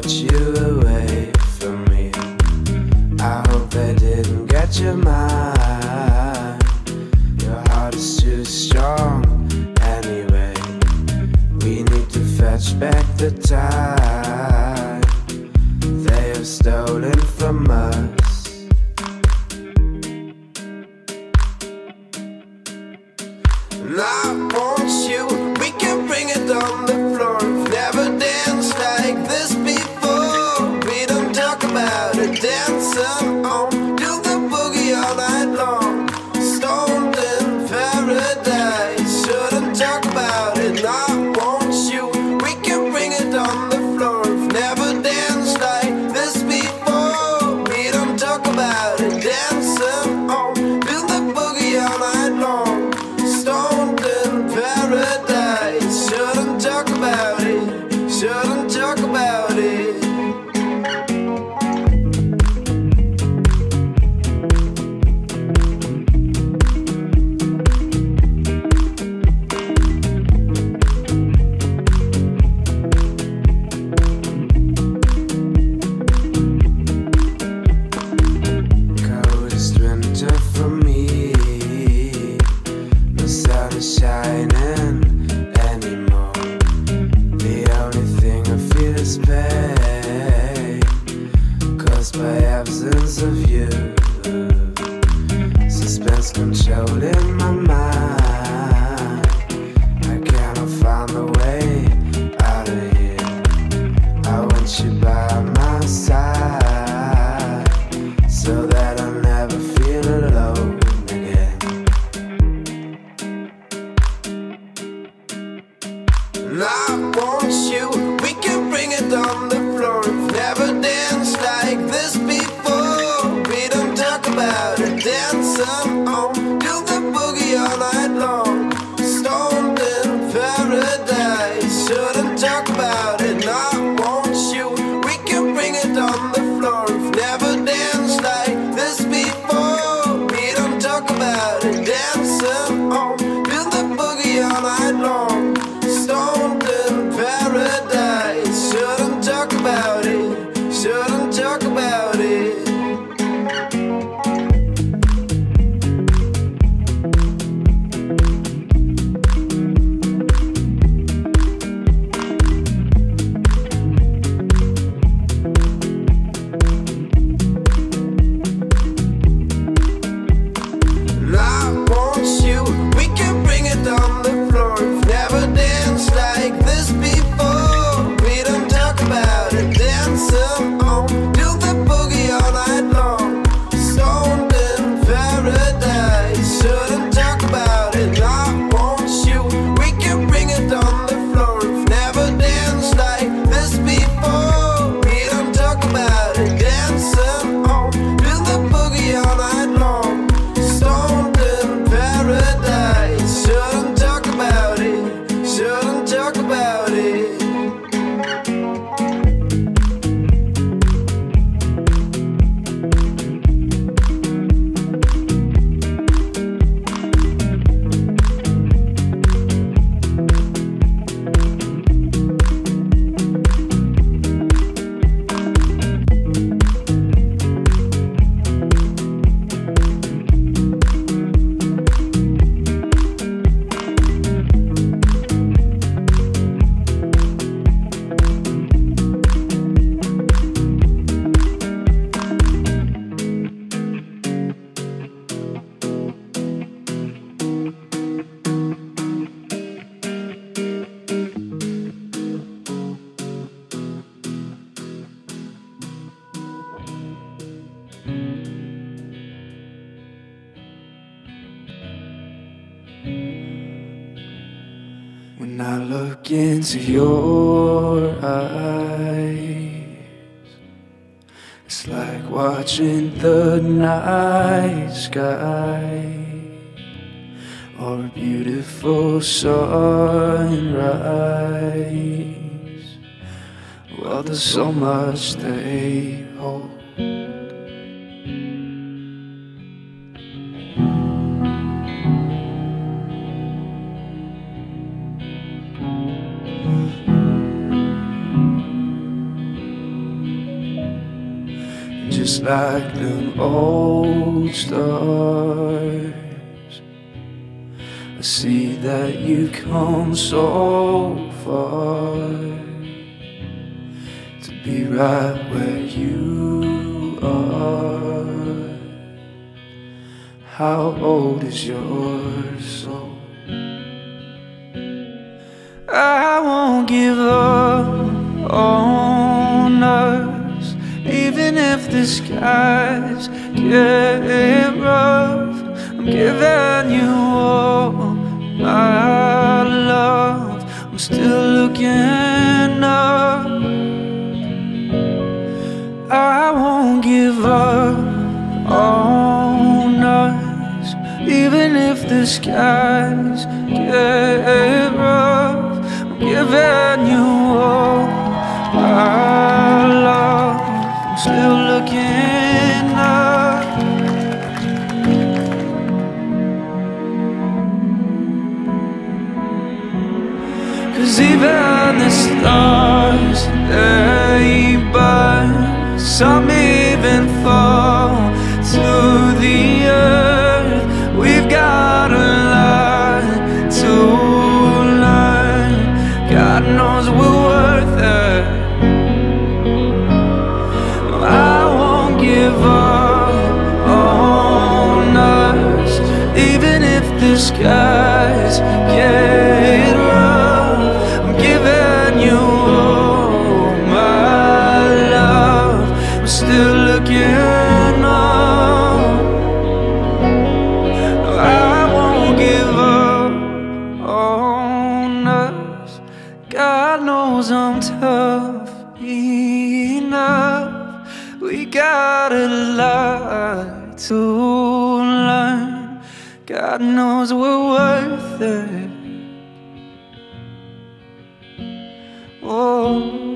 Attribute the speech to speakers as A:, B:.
A: brought you away from me. I hope they didn't get your mind. Your heart is too strong anyway. We need to fetch back the time they have stolen from us. rock, boy. When I look into your eyes, it's like watching the night sky or a beautiful sunrise. Well, there's so much they hold.
B: Just like them old stars. I see that you've come so far to be right where you are. How old is your soul? I won't give up on the skies get rough. I'm giving you all my love. I'm still looking up. I won't give up on us, even if the skies Cause even the stars, they burn. Some even fall to the earth. We've got a lot to learn. God knows we're worth it. I won't give up on us, even if the skies get We're worth it. Oh.